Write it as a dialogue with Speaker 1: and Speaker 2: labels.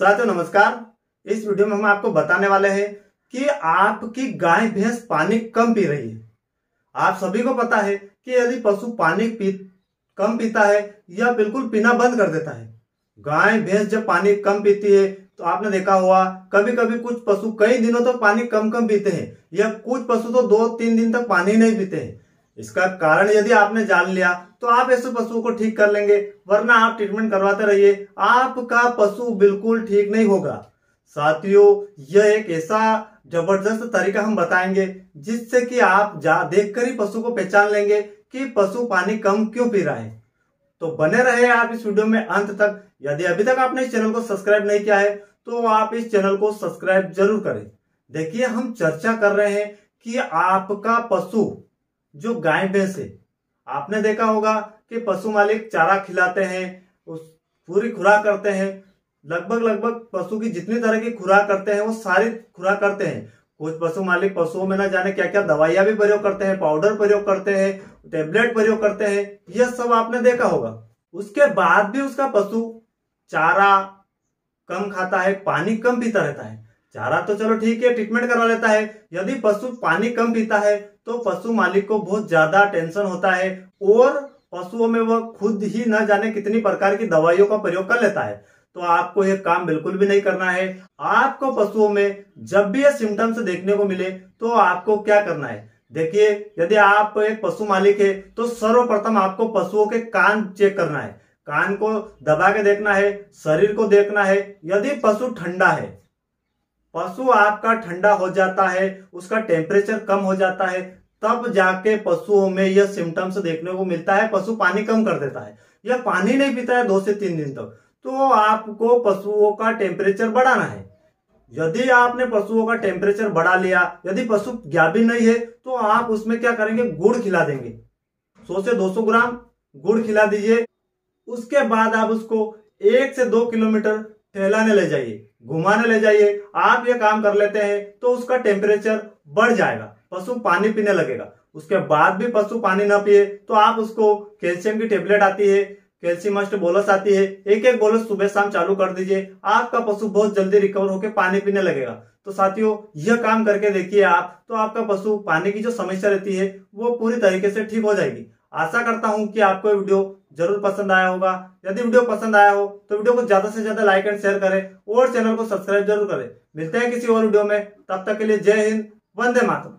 Speaker 1: साथियों, नमस्कार। इस वीडियो में हम आपको बताने वाले हैं कि आपकी गाय, भैंस पानी कम पी रही है। आप सभी को पता है कि यदि पशु पानी पी, कम पीता है या बिल्कुल पीना बंद कर देता है, गाय, भैंस जब पानी कम पीती है तो आपने देखा हुआ कभी कभी कुछ पशु कई दिनों तक तो पानी कम कम पीते हैं या कुछ पशु तो दो तीन दिन तक पानी नहीं पीते हैं। इसका कारण यदि आपने जान लिया तो आप ऐसे पशुओं को ठीक कर लेंगे, वरना आप ट्रीटमेंट करवाते रहिए। आपका पशु बिल्कुल ठीक नहीं होगा। साथियों, यह एक ऐसा ज़बरदस्त तरीका हम बताएँगे, जिससे कि आप जा, देखकर ही पशु को पहचान लेंगे कि पशु पानी कम क्यों पी रहा है। तो बने रहे आप इस वीडियो में अंत तक। यदि अभी तक आपने इस चैनल को सब्सक्राइब नहीं किया है तो आप इस चैनल को सब्सक्राइब ज़रूर करें। देखिए, हम चर्चा कर रहे हैं कि आपका पशु जो गाय भैंस है। आपने देखा होगा कि पशु मालिक चारा खिलाते हैं, उस पूरी खुराक करते हैं। लगभग लगभग पशु की जितनी तरह की खुराक करते हैं, वो सारी खुराक करते हैं। कुछ पशु मालिक पशुओं में ना जाने क्या क्या दवाइयाँ भी प्रयोग करते हैं, पाउडर प्रयोग करते हैं, टेबलेट प्रयोग करते हैं। यह सब आपने देखा होगा। उसके बाद भी उसका पशु चारा कम खाता है, पानी कम पीता रहता है। चारा तो चलो ठीक है ट्रीटमेंट करवा लेता है। यदि पशु पानी कम पीता है तो पशु मालिक को बहुत ज़्यादा टेंशन होता है और पशुओं में वह खुद ही न जाने कितनी प्रकार की दवाइयों का प्रयोग कर लेता है। तो आपको यह काम बिल्कुल भी नहीं करना है। आपको पशुओं में जब भी ये सिम्टम्स देखने को मिले तो आपको क्या करना है? देखिए, यदि आप एक पशु मालिक है तो सर्वप्रथम आपको पशुओं के कान चेक करना है। कान को दबा के देखना है, शरीर को देखना है। यदि पशु ठंडा है पशु आपका ठंडा हो जाता है, उसका टेम्परेचर कम हो जाता है, तब जाके पशुओं में यह सिम्टम्स देखने को मिलता है, पशु पानी कम कर देता है। या पानी नहीं पीता है दो से तीन दिन तक तो आपको पशुओं का टेम्परेचर बढ़ाना है। यदि आपने पशुओं का टेम्परेचर बढ़ा लिया, यदि पशु ज्ञाबी नहीं है तो आप उसमें क्या करेंगे? गुड़ खिला देंगे। सौ से 200 ग्राम गुड़ खिला दीजिए। उसके बाद आप उसको एक से दो किलोमीटर टहलाने ले जाइए। घुमाने ले जाइए, आप ये काम कर लेते हैं तो उसका टेम्परेचर बढ़ जाएगा, पशु पानी पीने लगेगा। उसके बाद भी पशु पानी ना पिए तो आप उसको कैल्शियम की टेबलेट आती है, कैल्शियम बोलस आती है एक एक बोलस सुबह शाम चालू कर दीजिए, आपका पशु बहुत जल्दी रिकवर होकर पानी पीने लगेगा। तो साथियों, यह काम करके देखिए आप तो आपका पशु पानी की जो समस्या रहती है, वो पूरी तरीके से ठीक हो जाएगी। आशा करता हूँ कि आपको वीडियो ज़रूर पसंद आया होगा। यदि वीडियो पसंद आया हो तो वीडियो को ज़्यादा से ज़्यादा लाइक एंड शेयर करें और चैनल को सब्सक्राइब ज़रूर करें। मिलते हैं किसी और वीडियो में। तब तक के लिए जय हिंद, वंदे मातरम।